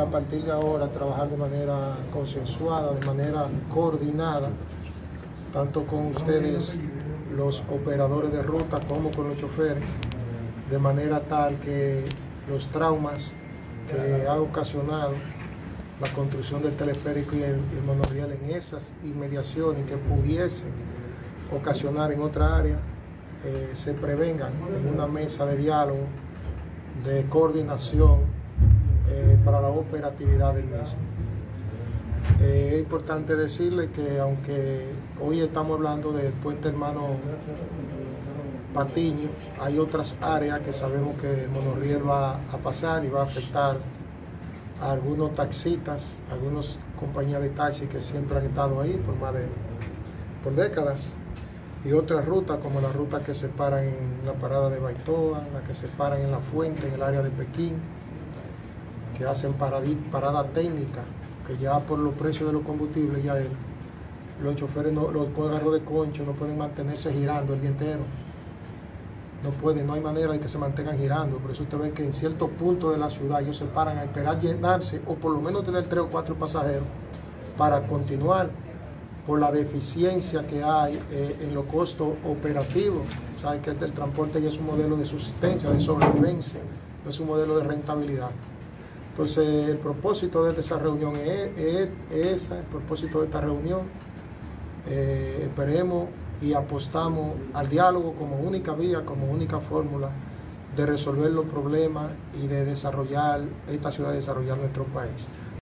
a partir de ahora trabajar de manera consensuada, de manera coordinada, tanto con ustedes, los operadores de ruta, como con los choferes, de manera tal que los traumas que ha ocasionado la construcción del teleférico y el, monorriel en esas inmediaciones que pudiesen ocasionar en otra área, eh, se prevengan en una mesa de diálogo, de coordinación eh, operatividad del mismo. Eh, es importante decirle que aunque hoy estamos hablando del puente hermano Patiño, hay otras áreas que sabemos que el monorriel va a pasar y va a afectar a algunos taxistas, algunas compañías de taxi que siempre han estado ahí por más de por décadas y otras rutas como las rutas que se paran en la parada de Baitoa, las que se paran en la fuente, en el área de Pekín, que hacen parada técnica, que ya por los precios de los combustibles ya los choferes, no, los carros de concho no pueden mantenerse girando el día entero no puede, no hay manera de que se mantengan girando. Por eso usted ve que en ciertos puntos de la ciudad ellos se paran a esperar llenarse o por lo menos tener tres o cuatro pasajeros para continuar por la deficiencia que hay eh, en los costos operativos. Sabe que el transporte ya es un modelo de subsistencia, de sobrevivencia, no es un modelo de rentabilidad. Entonces, el propósito de esa reunión es, ese, el propósito de esta reunión. Eh, esperemos y apostamos al diálogo como única vía, como única fórmula de resolver los problemas y de desarrollar esta ciudad, de desarrollar nuestro país.